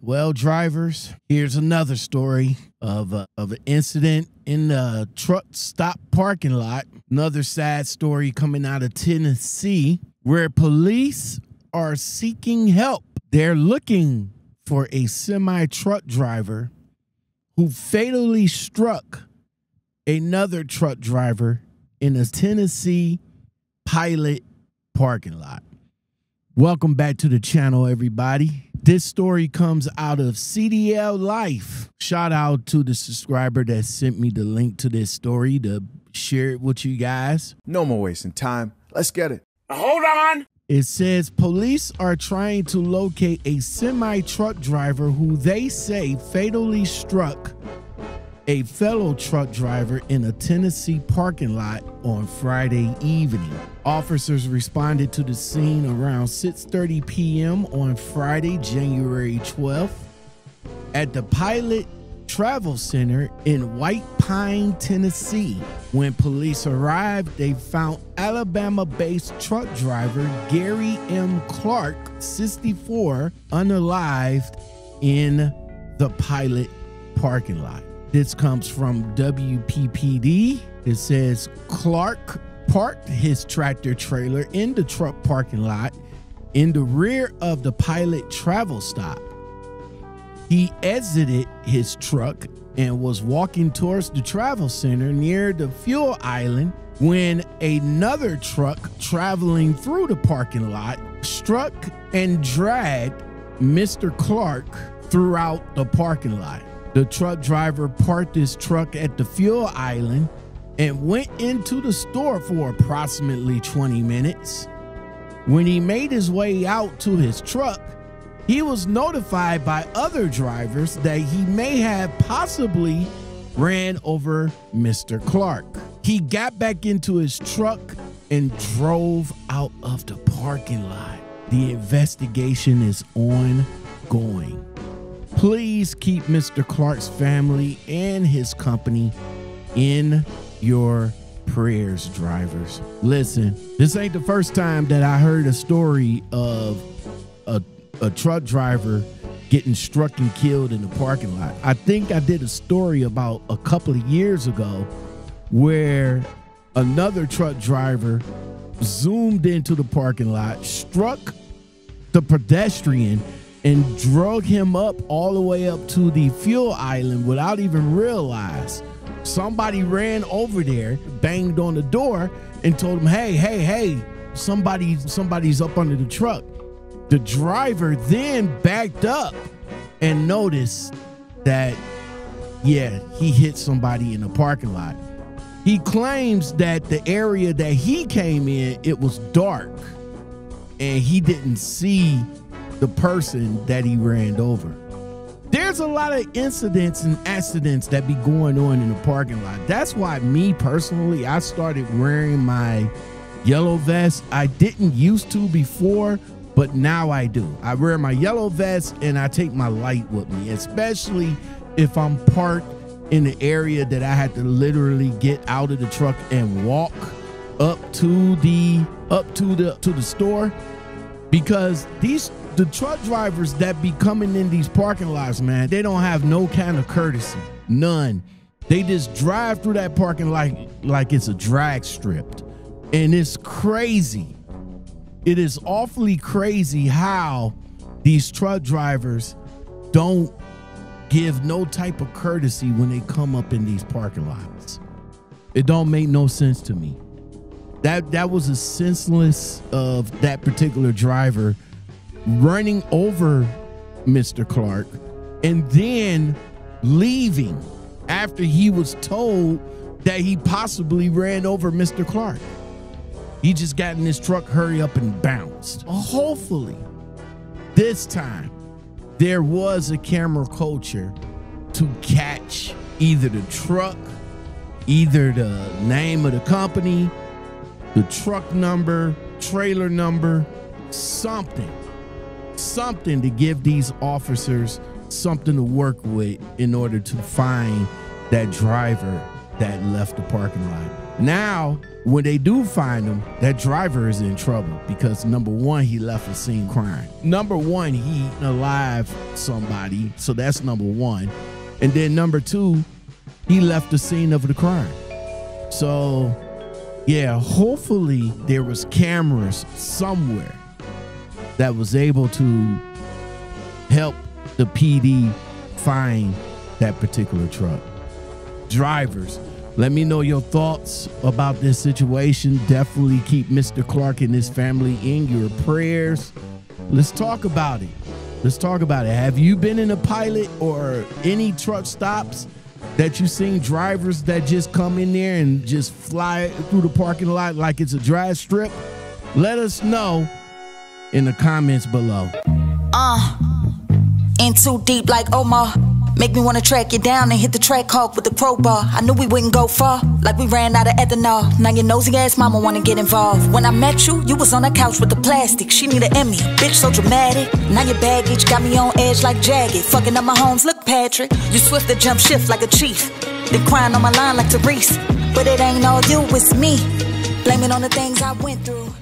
Well, drivers, here's another story of of an incident in the truck stop parking lot. Another sad story coming out of Tennessee where police are seeking help. They're looking for a semi truck driver who fatally struck another truck driver in a Tennessee pilot parking lot. Welcome back to the channel, everybody. This story comes out of CDL Life. Shout out to the subscriber that sent me the link to this story to share it with you guys. No more wasting time. Let's get it. Hold on. It says police are trying to locate a semi truck driver who they say fatally struck a fellow truck driver in a Tennessee parking lot on Friday evening. Officers responded to the scene around 6:30 p.m. on Friday, January 12th at the Pilot Travel Center in White Pine, Tennessee. When police arrived, they found Alabama-based truck driver Gary M. Clark, 64, unalived in the Pilot parking lot. This comes from WPPD. It says Clark parked his tractor trailer in the truck parking lot in the rear of the pilot travel stop. He exited his truck and was walking towards the travel center near the fuel island when another truck traveling through the parking lot struck and dragged Mr. Clark throughout the parking lot. The truck driver parked his truck at the fuel island and went into the store for approximately 20 minutes. When he made his way out to his truck, he was notified by other drivers that he may have possibly ran over Mr. Clark. He got back into his truck and drove out of the parking lot. The investigation is ongoing. Please keep Mr. Clark's family and his company in your prayers, drivers. Listen, this ain't the first time that I heard a story of a, a truck driver getting struck and killed in the parking lot. I think I did a story about a couple of years ago where another truck driver zoomed into the parking lot, struck the pedestrian, and drug him up all the way up to the fuel island without even realize. Somebody ran over there, banged on the door, and told him, "Hey, hey, hey, somebody, somebody's up under the truck." The driver then backed up and noticed that, yeah, he hit somebody in the parking lot. He claims that the area that he came in, it was dark, and he didn't see the person that he ran over. There's a lot of incidents and accidents that be going on in the parking lot. That's why me personally, I started wearing my yellow vest. I didn't used to before, but now I do. I wear my yellow vest and I take my light with me, especially if I'm parked in the area that I had to literally get out of the truck and walk up to the up to the to the store because these the truck drivers that be coming in these parking lots, man, they don't have no kind of courtesy, none. They just drive through that parking lot like it's a drag strip, and it's crazy. It is awfully crazy how these truck drivers don't give no type of courtesy when they come up in these parking lots. It don't make no sense to me. That that was a senseless of that particular driver running over Mr. Clark and then leaving after he was told that he possibly ran over Mr. Clark. He just got in his truck, hurry up and bounced. Oh. Hopefully, this time there was a camera culture to catch either the truck, either the name of the company, the truck number, trailer number, something something to give these officers something to work with in order to find that driver that left the parking lot. Now, when they do find him, that driver is in trouble because number one, he left a scene crime. Number one, he alive somebody, so that's number one. And then number two, he left the scene of the crime. So, yeah, hopefully there was cameras somewhere that was able to help the PD find that particular truck. Drivers, let me know your thoughts about this situation. Definitely keep Mr. Clark and his family in your prayers. Let's talk about it. Let's talk about it. Have you been in a pilot or any truck stops that you've seen drivers that just come in there and just fly through the parking lot like it's a dry strip? Let us know in the comments below. Uh, in too deep like Omar. Make me wanna track you down and hit the track hawk with the crowbar. I knew we wouldn't go far, like we ran out of ethanol. Now your nosy ass mama wanna get involved. When I met you, you was on the couch with the plastic. She need an Emmy, bitch so dramatic. Now your baggage got me on edge like jagged. Fucking up my homes, look Patrick. You swift to jump shift like a chief. Then crying on my line like Therese. But it ain't all you, it's me. Blaming on the things I went through.